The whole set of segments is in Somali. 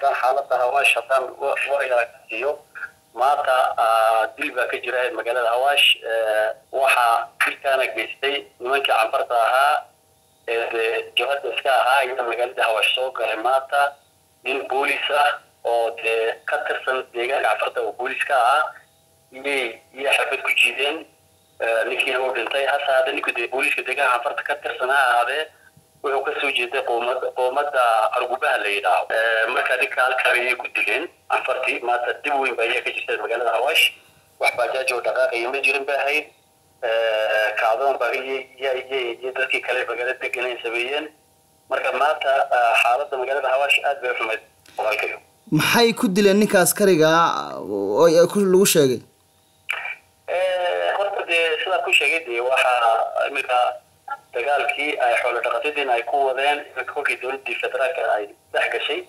haddaan xaalada hawaash haddaan waraysiiyo maanta dil baa ka jira magaalada hawaash waxaa dilkaana geystay nimankii cambarta ahaa ee jabhadda iska ahaa ayaa magaalada hawaash soo galay. Maanta nin boolis ah oo dee ka tirsan deegaanka cambarta oo boolis ka ahaa iyay iyay xabad ku jiideen ninkiina uu dhintay. Hase haddee ninku dee booliska deegaanka cambarta ka tirsan ha ahaadee wuxuu ka soo jeeday qoomad qoomada argubaha la yidhaaho. Marka ninka halkaa ayay ku dileen canfartii maanta dib weyn ba ayaa ka jirta magaalada hawaash wax baajaaj oo dhaqaaqaya ma jirin ba ahayd. Kacdoon ba iyo dadkii kale magaalada deganay sameeyeen. Marka maanta xaaladda magaalada hawaash aad bay xumayd boqolkiiba maxay ku dileen ninka askariga lagu sheegay? Horta dee sidaa ku sheegay dee waxaa iminka dagaalkii ay xoolo dhaqatadiina ay ku wadeen iminka kolkii dowladii federaalka ay dhex gashay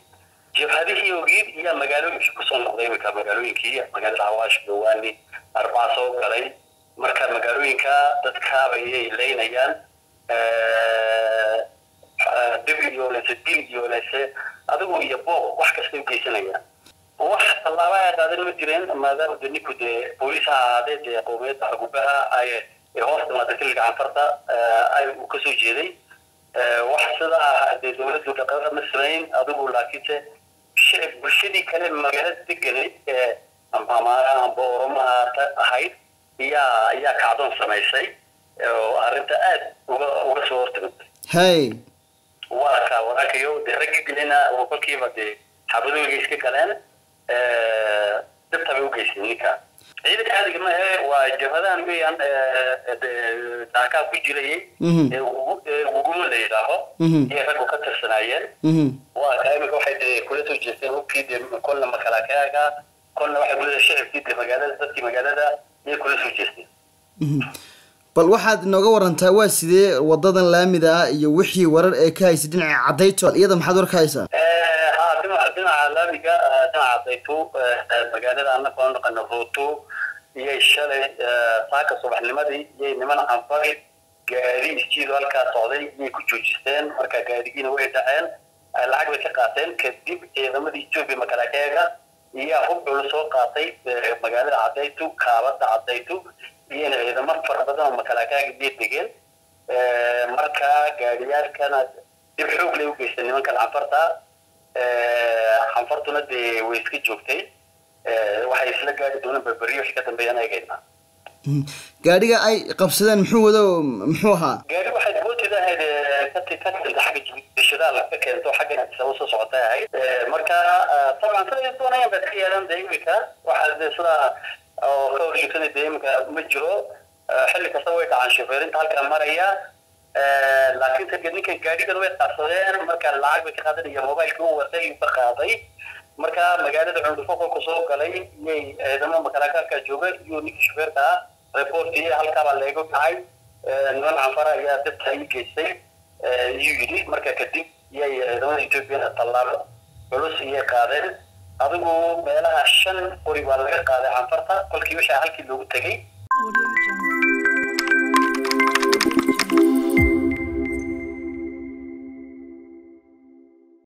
jabhadihii ogiid iyo magaalooyinkii ku soo noqday. Iminka magaalooyinkii magaalada hawaash gawaani arbaa soo galay marka magaalooyinka dadkaaba ayay leynayaan dib iyo dil iyo lese adigu iyo boob wax kasta u geysanayaan. Wax tallaaba ay qaadan ma jireen maadaama de ninku dee booliis ha ahaadee dee qowmiyadda argubaha ay hoos timaada xilliga uu ka soo jeeday. Wax sidaa dee dowladdu dhaqaqa ma samayn adigu laakiinse bulshadii kale magaalada deganayd ee amba amaara amba oromaha ahayd iyaa ayaa kacdoon samaysay oo arrinta aad uga uga soo hortimid hay waa ka waraakayo dee raggii dilina oo kolkiiba dee xabadooyga iska galeen dibta bay u geysay ninka ciidanka caadiga mahe waa jabhadahan weeyaan daakaa ku jirayay. Ee ugumo la yidhaaho iyo raggu ka tirsanaayeen waa ka imika waxay dee kula soo jeesteen hubkii dee kolna makalakaaga kolna waxay kula shicibkii dee magaalada dadkii magaalada iyay kula soo jeesteen bal waxaad inooga warantaa waa sidee wadadan laamida ah iyo wixii warar ee ka haysa dhinaca cadayto iyada maxaad war ka haysaa ha dhinaca laamiga dhinaca cadayto magaalada annaga oo naqano ruuto iyay shalay saaka subaxnimadii iyay niman canfari gaari isjiido halkaa socday iyay ku joojisteen marka gaarigiina way dhaceen lacag bay ka qaateen kadib ciidamadii etoobiya makalaakeega iyaa hub culu soo qaatay magaalada cadayto kaabada cadayto iyana ciidamo fara badan oo makalaakeega iyay degeen marka gaariyaalkana dib xoog lay u geystay nimankan canfarta canfartuna dee way iska joogtay. Waxay isla gaari doonaan berberiyo wixii ka dambeeyaan eegayna gaadhiga ay qabsadeen muxuu wado muxuu ahaa? Gaari waxay bootida ahayd keenta xagga jibishadaal ka keento xagga sabab soo socotay ahayd. Marka taban siday doonayaan baad ka yeelan dee imika waxaa dee sidaa oo ka horjeegsanay dee imika ma jiro. Xilli kasta way dhacaan shofeerinta halkaa maraya laakiin ta ninkan gaadhigan way qaadsadeen. Marka lacag bay ka qaadan iyo mobailkii u watay ba qaaday. Marka magaalada cundufo kolku soo galay iyay ciidamo makalaakaarka jooga iyo ninkii shofeerka ah reportii halkaabaa leego dhacay niman canfara ayaa dadka ii geystay. Iyuu yidhi marka kadib iyay ciidamada ethoobiana tallaabo culus iyay qaadeen. Adigu meelaha shan qori baa laga qaaday canfarta kolkii wixii halkii loogu tegay